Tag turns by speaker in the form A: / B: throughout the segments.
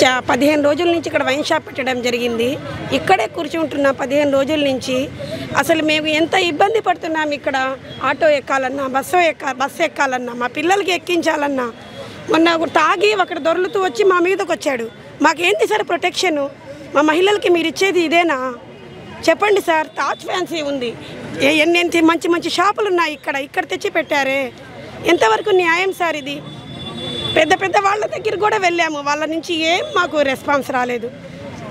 A: చా పదిహేను రోజుల నుంచి ఇక్కడ వైన్ షాప్ పెట్టడం జరిగింది. ఇక్కడే కూర్చుంటున్నాం పదిహేను రోజుల నుంచి. అసలు మేము ఎంత ఇబ్బంది పడుతున్నాం ఇక్కడ. ఆటో ఎక్కాలన్నా బస్సు ఎక్క బస్సు ఎక్కాలన్నా మా పిల్లలకి ఎక్కించాలన్నా. మొన్న ఒకటి తాగి అక్కడ దొరులుతూ వచ్చి మా మీదకి వచ్చాడు మాకేంటి సార్ ప్రొటెక్షను? మా మహిళలకి మీరు ఇచ్చేది ఇదేనా? చెప్పండి సార్ తాజ్ ఫ్యాన్సీ ఉంది. ఏ- ఎన్ని మంచి మంచి షాపులు ఉన్నాయి ఇక్కడ? ఇక్కడ తెచ్చి పెట్టారే ఎంతవరకు న్యాయం సార్ ఇది? పెద్ద పెద్ద వాళ్ళ దగ్గర కూడా వెళ్ళాము. వాళ్ళ నుంచి ఏం మాకు రెస్పాన్స్ రాలేదు.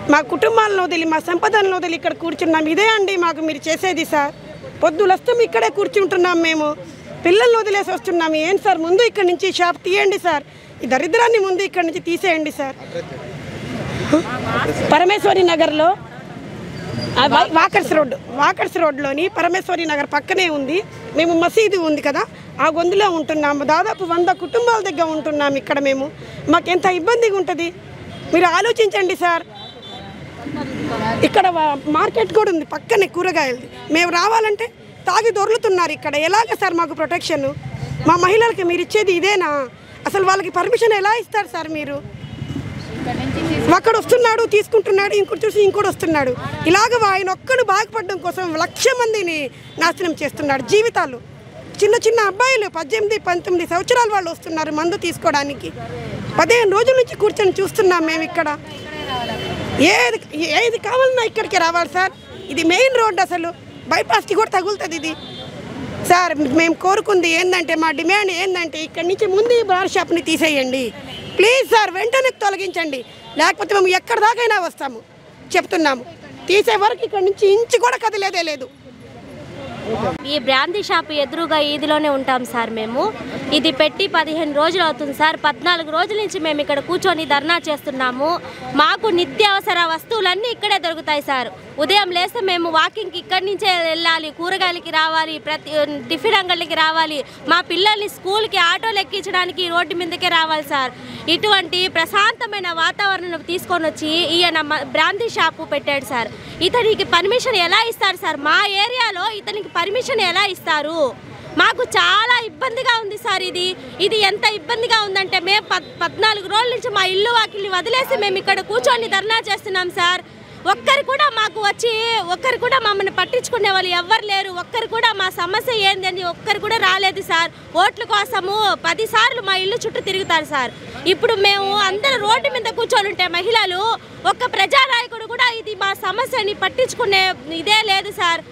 A: మా కుటుంబాలను వదిలి మా సంపదలను వదిలి ఇక్కడ కూర్చున్నాం. ఇదే అండి మాకు మీరు చేసేది సార్. పొద్దులు వస్తాం ఇక్కడే కూర్చుంటున్నాం మేము. పిల్లల్ని వదిలేసి వస్తున్నాం. ఏం సార్ ముందు ఇక్కడ నుంచి షాప్ తీయండి సార్. ఈ దరిద్రాన్ని ముందు ఇక్కడ నుంచి తీసేయండి సార్. పరమేశ్వరి నగర్లో వాకర్స్ రోడ్ వాకర్స్ రోడ్లోని పరమేశ్వరి నగర్ పక్కనే ఉంది. మేము మసీదు ఉంది కదా ఆ గొంతులో ఉంటున్నాము. దాదాపు వంద కుటుంబాల దగ్గర ఉంటున్నాం ఇక్కడ మేము. మాకు ఎంత ఇబ్బందిగా ఉంటుంది? మీరు ఆలోచించండి సార్. ఇక్కడ మార్కెట్ కూడా ఉంది పక్కనే కూరగాయలది. మేము రావాలంటే తాగి దొర్లుతున్నారు ఇక్కడ. ఎలాగ సార్ మాకు ప్రొటెక్షన్? మా మహిళలకి మీరు ఇచ్చేది ఇదేనా? అసలు వాళ్ళకి పర్మిషన్ ఎలా ఇస్తారు సార్ మీరు? ఒకడు వస్తున్నాడు తీసుకుంటున్నాడు ఇంకోటి చూసి ఇంకోటి వస్తున్నాడు. ఇలాగ ఆయన ఒక్కడు బాగుపడడం కోసం లక్ష మందిని నాశనం చేస్తున్నాడు జీవితాలు. చిన్న చిన్న అబ్బాయిలు పద్దెనిమిది పంతొమ్మిది సంవత్సరాల వాళ్ళు వస్తున్నారు మందు తీసుకోవడానికి. పదిహేను రోజుల నుంచి కూర్చొని చూస్తున్నాం మేము ఇక్కడ. ఏది ఏది కావాలన్నా ఇక్కడికి రావాలి సార్. ఇది మెయిన్ రోడ్ అసలు. బైపాస్కి కూడా తగులుతుంది ఇది. సార్ మేము కోరుకుంది ఏంటంటే మా డిమాండ్ ఏంటంటే ఇక్కడి నుంచి ముందు ఈ బార్ షాప్ని తీసేయండి. ప్లీజ్ సార్ వెంటనే తొలగించండి. లేకపోతే మేము ఎక్కడి దాకైనా వస్తాము. చెప్తున్నాము. తీసే వరకు ఇక్కడ నుంచి ఇంచు కూడా కదిలేదే లేదు.
B: ఈ బ్రాందీ షాప్ ఎదురుగా ఈదిలోనే ఉంటాం సార్ మేము. ఇది పెట్టి పదిహేను రోజులు అవుతుంది సార్. పద్నాలుగు రోజుల నుంచి మేము ఇక్కడ కూర్చొని ధర్నా చేస్తున్నాము. మాకు నిత్యావసర వస్తువులన్నీ ఇక్కడే దొరుకుతాయి సార్. ఉదయం లేస్తే మేము వాకింగ్కి ఇక్కడి నుంచే వెళ్ళాలి కూరగాయలకి రావాలి ప్రతి టిఫిన్ అంగళ్ళకి రావాలి. మా పిల్లల్ని స్కూల్కి ఆటోలు ఎక్కించడానికి రోడ్డు మీదకే రావాలి సార్. ఇటువంటి ప్రశాంతమైన వాతావరణం తీసుకొని వచ్చి ఈయన బ్రాందీ షాపు పెట్టాడు సార్. ఇతనికి పర్మిషన్ ఎలా ఇస్తారు సార్? మా ఏరియాలో ఇతనికి పర్మిషన్ ఎలా ఇస్తారు? మాకు చాలా ఇబ్బందిగా ఉంది సార్ ఇది. ఇది ఎంత ఇబ్బందిగా ఉందంటే మేము పద్ పద్నాలుగు రోజుల నుంచి మా ఇల్లు వాకిల్ని వదిలేసి మేము ఇక్కడ కూర్చొని ధర్నా చేస్తున్నాం సార్. ఒక్కరు కూడా మాకు వచ్చి ఒక్కరు కూడా మమ్మల్ని పట్టించుకునే వాళ్ళు ఎవ్వరు లేరు. ఒక్కరు కూడా మా సమస్య ఏందని ఒక్కరు కూడా రాలేదు సార్. ఓట్ల కోసము పదిసార్లు మా ఇల్లు చుట్టూ తిరుగుతారు సార్. ఇప్పుడు మేము అందరూ రోడ్డు మీద కూర్చొని ఉంటే మహిళలు ఒక్క ప్రజానాయకుడు కూడా ఇది మా సమస్యని పట్టించుకునే ఇదే లేదు సార్.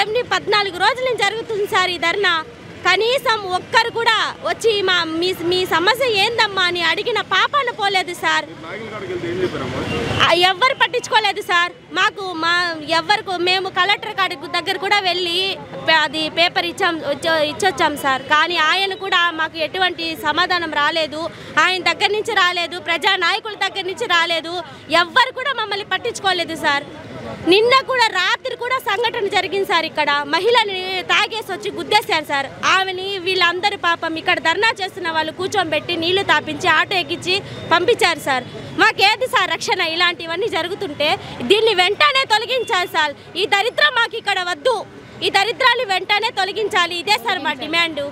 B: ఎన్ని పద్నాలుగు రోజుల నుంచి జరుగుతుంది సార్ ఈ ధర్నా? కనీసం ఒక్కరు కూడా వచ్చి మా మీ మీ సమస్య ఏందమ్మా అని అడిగిన పాపాన పోలేదు సార్. ఎవ్వరు పట్టించుకోలేదు సార్. మాకు మా ఎవరికి మేము కలెక్టర్ కాడి దగ్గర కూడా వెళ్ళి అది పేపర్ ఇచ్చాం ఇచ్చొచ్చాం సార్. కానీ ఆయన కూడా మాకు ఎటువంటి సమాధానం రాలేదు. ఆయన దగ్గర నుంచి రాలేదు. ప్రజా నాయకుల దగ్గర నుంచి రాలేదు. ఎవ్వరు కూడా మమ్మల్ని పట్టించుకోలేదు సార్. నిన్న కూడా రాత్రి కూడా సంఘటన జరిగింది సార్ ఇక్కడ. మహిళని తాగేసి వచ్చి గుద్దేశారు సార్. ఆమెని వీళ్ళందరి పాపం ఇక్కడ ధర్నా చేస్తున్న వాళ్ళు కూర్చోబెట్టి నీళ్ళు తాపించి ఆటో ఎక్కించి పంపించారు సార్. మాకేది సార్ రక్షణ ఇలాంటివన్నీ జరుగుతుంటే దీన్ని వెంటనే తొలగించాలి సార్. ఈ దరిద్రం మాకు ఇక్కడ వద్దు. ఈ దరిద్రాన్ని వెంటనే తొలగించాలి. ఇదే సార్ మా డిమాండ్.